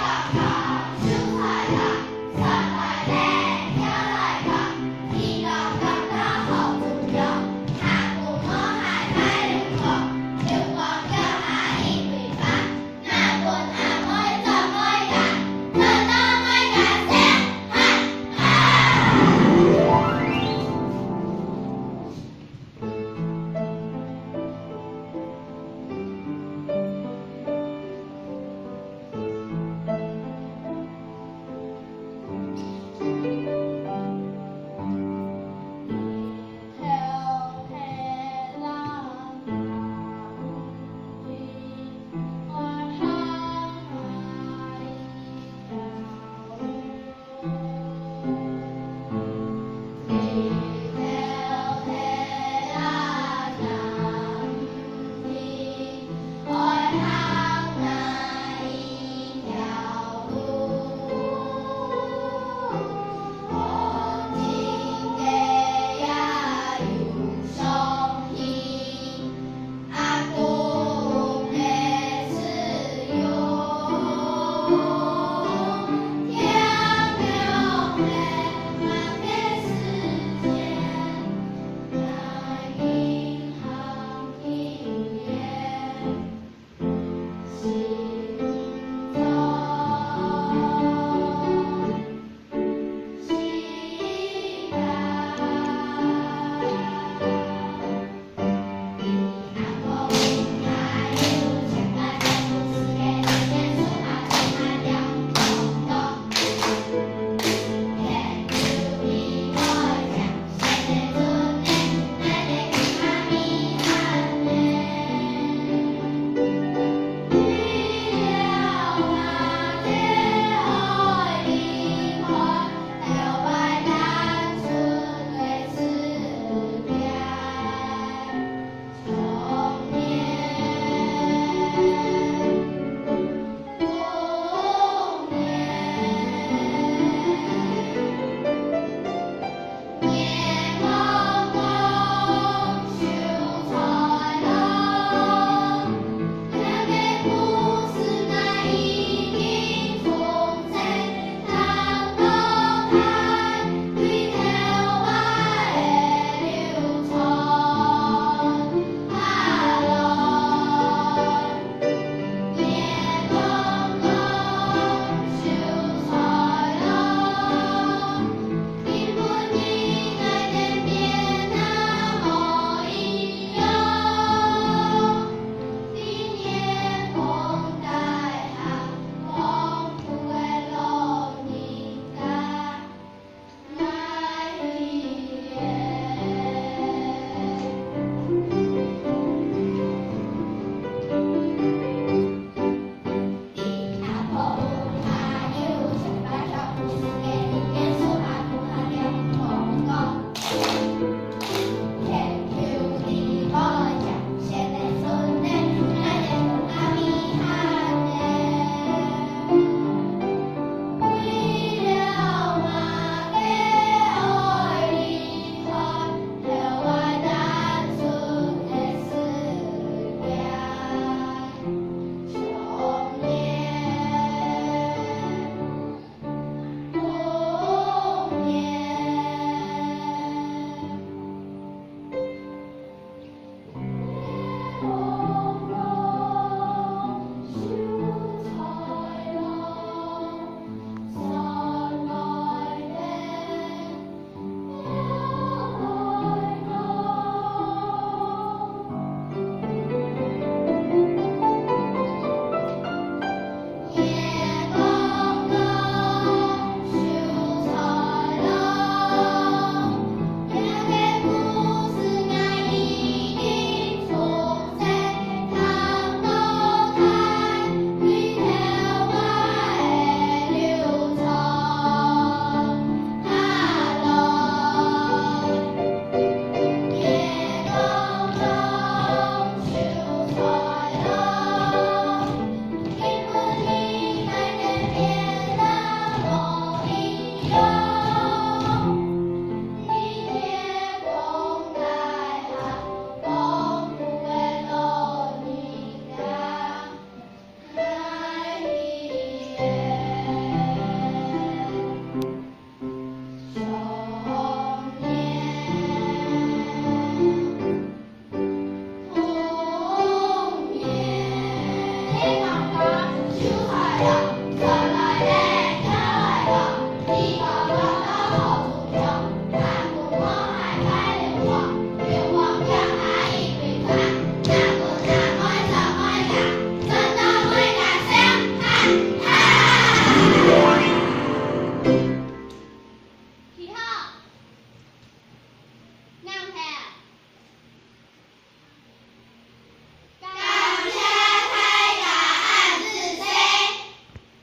yeah